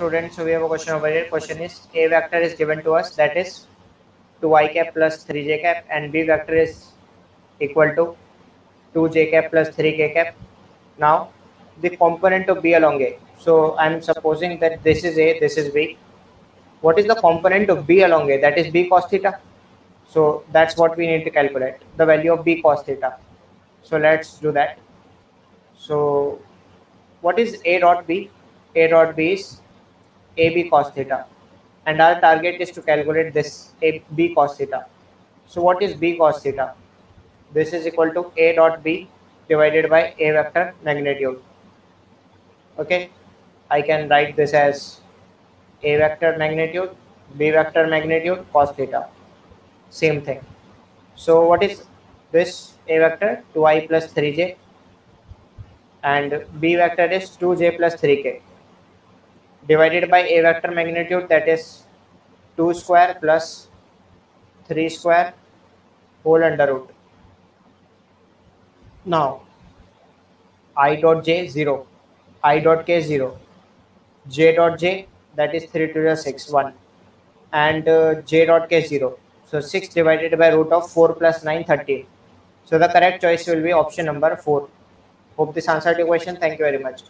students, so we have a question over here. Question is A vector is given to us that is 2i cap plus 3j cap and B vector is equal to 2j cap plus 3k cap. Now the component of B along A. So I'm supposing that this is A, this is B. What is the component of B along A? That is B cos theta. So that's what we need to calculate, the value of B cos theta. So let's do that. So what is A dot B? A dot B is AB cos theta. And our target is to calculate this A B cos theta. So what is B cos theta? This is equal to A dot B divided by A vector magnitude. Okay, I can write this as A vector magnitude, B vector magnitude, cos theta. Same thing. So what is this A vector? 2i plus 3j and B vector is 2j plus 3k divided by A vector magnitude that is 2 square plus 3 square whole under root. Now i dot j 0, i dot k 0, j dot j that is 3 to the 6 1 and uh, j dot k 0. So 6 divided by root of 4 plus 9 13. So the correct choice will be option number 4. Hope this answered your question. Thank you very much.